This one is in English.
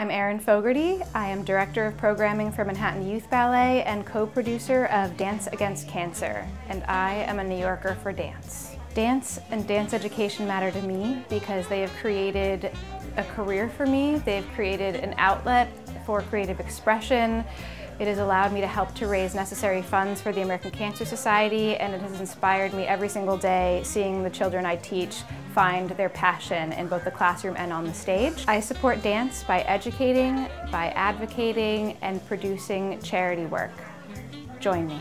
I'm Erin Fogarty. I am Director of Programming for Manhattan Youth Ballet and co-producer of Dance Against Cancer, and I am a New Yorker for dance. Dance and dance education matter to me because they have created a career for me. They've created an outlet for creative expression. It has allowed me to help to raise necessary funds for the American Cancer Society and it has inspired me every single day seeing the children I teach find their passion in both the classroom and on the stage. I support dance by educating, by advocating, and producing charity work. Join me.